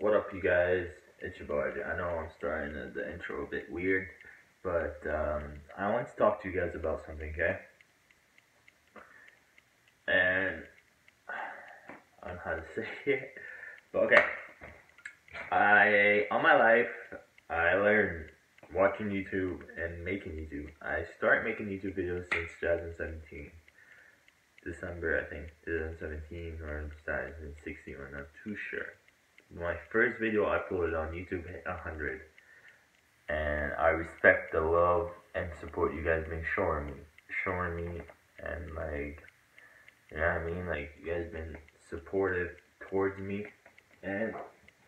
What up, you guys? It's your boy. I know I'm starting the, the intro a bit weird, but um, I want to talk to you guys about something, okay? And I don't know how to say it, but okay. I on my life, I learned watching YouTube and making YouTube. I start making YouTube videos since 2017. December, I think, 2017 or 2016, I'm not too sure. My first video I uploaded on YouTube hit 100. And I respect the love and support you guys been showing me. Showing me and like, you know what I mean? Like, you guys been supportive towards me. And,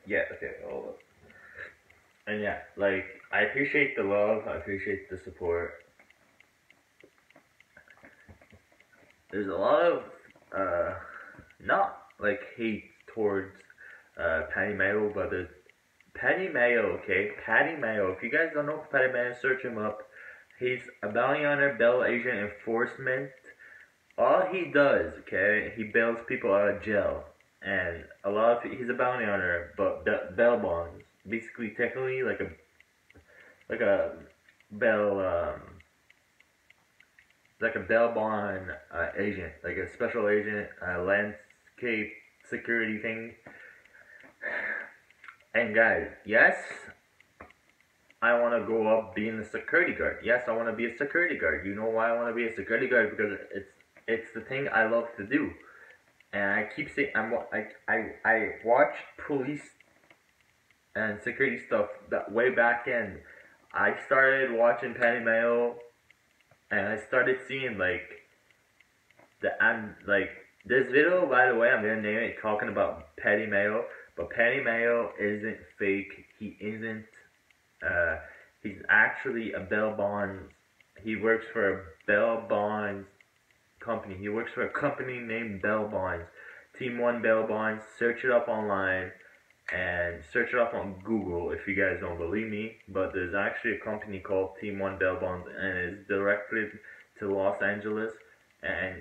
yeah, okay, hold up. And yeah, like, I appreciate the love, I appreciate the support. there's a lot of uh, not like hate towards uh, Patty Mayo, but there's Patty Mayo, okay? Patty Mayo. If you guys don't know Patty Mayo, search him up. He's a bounty hunter, bail agent enforcement. All he does, okay, he bails people out of jail, and a lot of he's a bounty hunter, but bail bonds, basically, technically like a like a bail um, like a bail bond uh, agent, like a special agent, landscape security thing. And guys, yes, I want to go up being a security guard. Yes, I want to be a security guard. You know why I want to be a security guard? Because it's it's the thing I love to do. And I keep saying I'm I I I watch police and security stuff that way back in. I started watching Patty Mayo and I started seeing like the I'm like this video by the way I'm gonna name it talking about Patty Mayo, but Patty Mayo isn't fake. He isn't. Uh, he's actually a bail bonds. He works for a bail bonds company. He works for a company named Bail Bonds. Team One Bail Bonds. Search it up online and search it up on Google if you guys don't believe me. But there's actually a company called Team One Bail Bonds, and it's directed to Los Angeles. And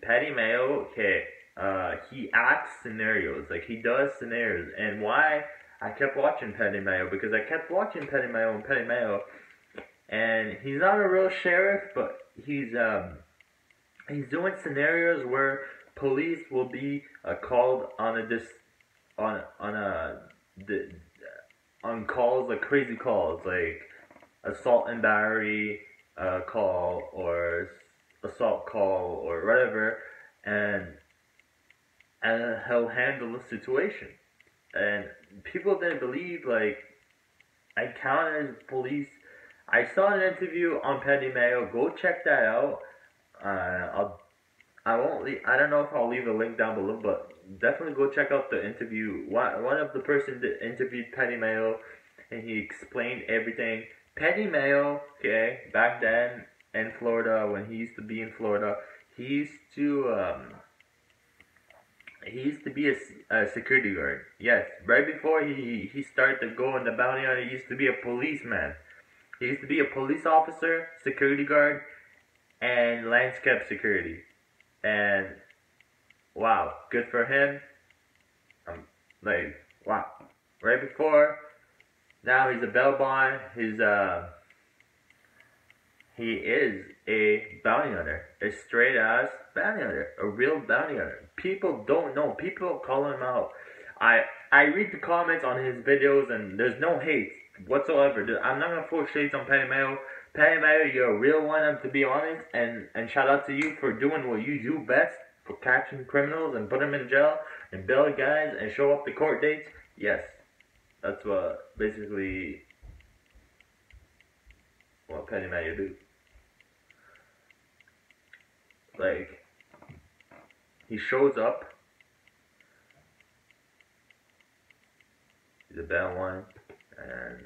Patty Mayo, okay, uh, he acts scenarios, like he does scenarios. And why I kept watching Patty Mayo because I kept watching Patty Mayo and Patty Mayo, and he's not a real sheriff, but he's um he's doing scenarios where police will be uh, called on a dis on on a the on calls like crazy calls like assault and battery uh, call or assault call or whatever and and he'll handle the situation and people didn't believe like I counted police I saw an interview on Patty Mayo go check that out uh, I'll I won't leave, I don't know if I'll leave a link down below but definitely go check out the interview. One, one of the person that interviewed Patty Mayo, and he explained everything. Patty Mayo, okay, back then in Florida, when he used to be in Florida, he used to, um, he used to be a, a security guard. Yes, right before he, he started to go on the bounty hunter, he used to be a policeman. He used to be a police officer, security guard, and landscape security. And wow, good for him. Um, like, wow. Right before, now he's a bail bond. He's, uh, he is a bounty hunter. A straight ass bounty hunter. A real bounty hunter. People don't know. People call him out. I, I read the comments on his videos and there's no hate whatsoever. I'm not gonna throw shades on Patty Mayo. Patty Mayo, you're a real one, to be honest, and, and shout out to you for doing what you do best for catching criminals and put them in jail and bail guys and show up the court dates? Yes. That's what basically what Patty Mayo do. Like he shows up. He's a bail one and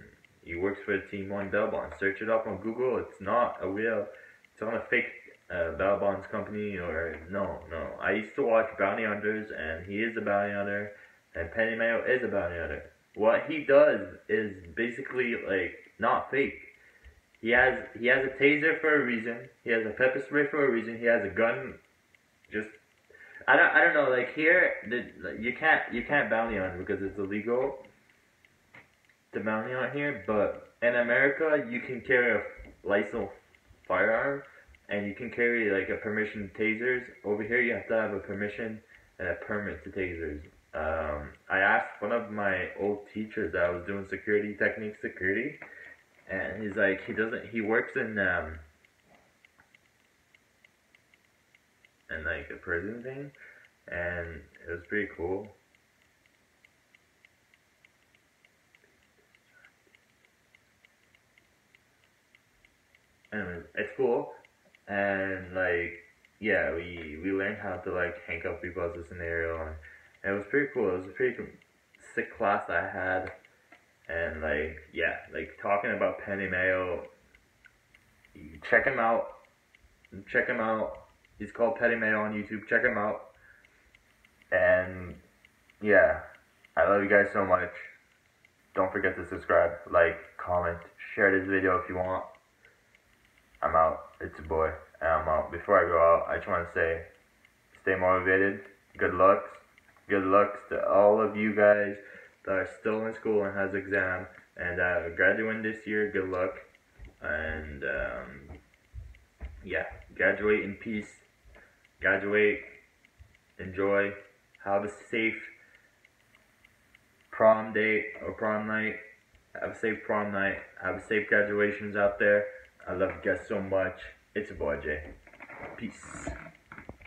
he works for the team one bail bond. Search it up on Google. It's not a real it's on a fake uh, bail bonds company or no, no. I used to watch Bounty Hunters, and he is a bounty hunter, and Patty Mayo is a bounty hunter. What he does is basically like not fake. He has he has a taser for a reason. He has a pepper spray for a reason. He has a gun. Just I don't I don't know. Like here, the, you can't you can't bounty hunt because it's illegal. the bounty on here, but in America you can carry a licensed firearm and you can carry like a permission tasers. Over here you have to have a permission and a permit to tasers. Um, I asked one of my old teachers that I was doing security technique security, and he's like he doesn't he works in um in like a prison thing, and it was pretty cool. and it's cool. And like, yeah, we we learned how to like handcuff people as a scenario, and it was pretty cool. It was a pretty sick class I had, and like, yeah, like talking about Patty Mayo. Check him out. Check him out. He's called Patty Mayo on YouTube. Check him out. And yeah, I love you guys so much. Don't forget to subscribe, like, comment, share this video if you want. I'm out. It's a boy. And I'm out. Before I go out, I just want to say, stay motivated. Good luck. Good luck to all of you guys that are still in school and has exam and uh, graduating this year. Good luck. And um, yeah, graduate in peace. Graduate. Enjoy. Have a safe prom date or prom night. Have a safe prom night. Have a safe graduations out there. I love you guys so much. It's a boy, Jay. Peace.